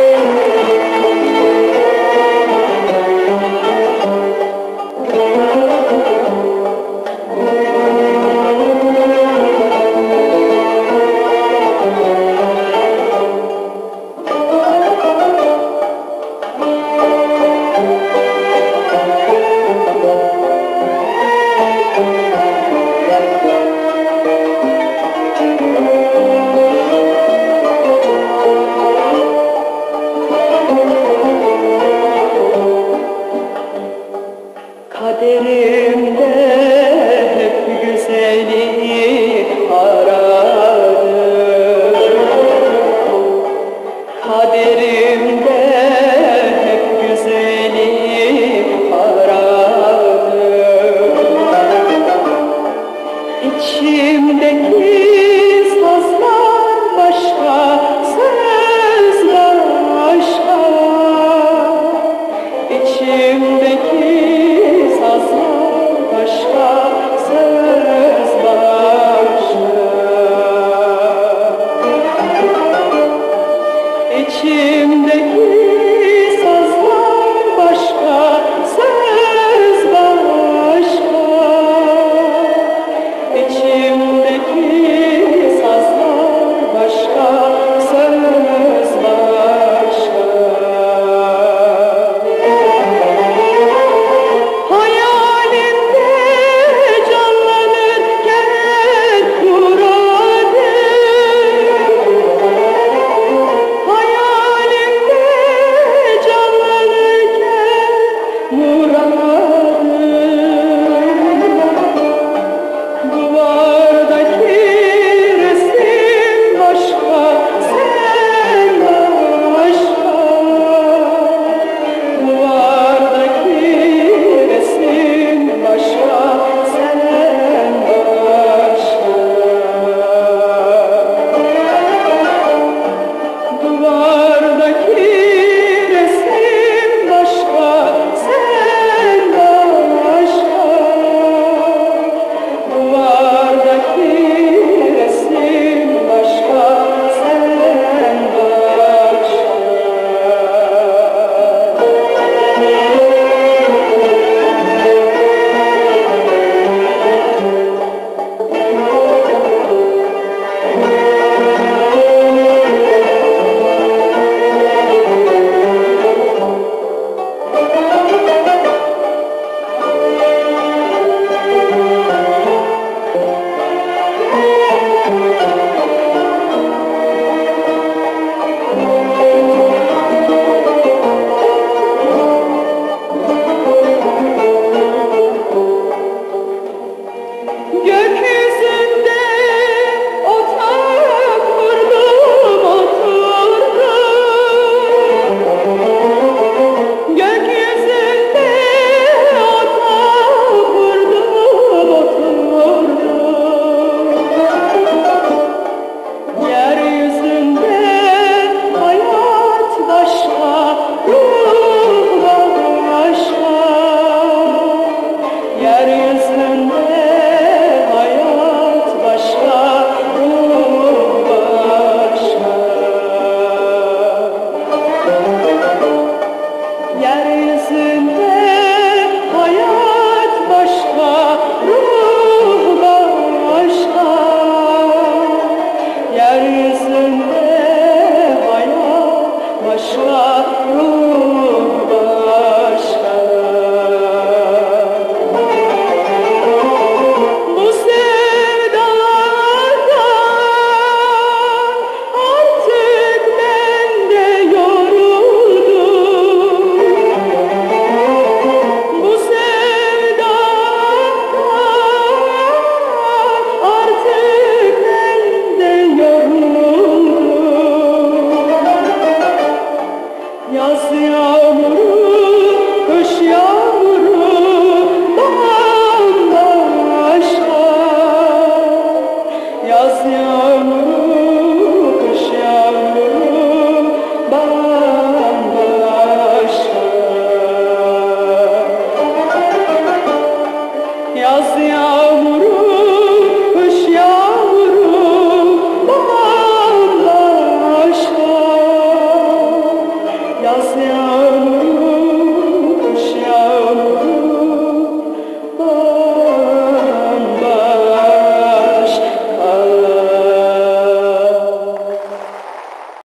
Kaderimde Yeryüzünde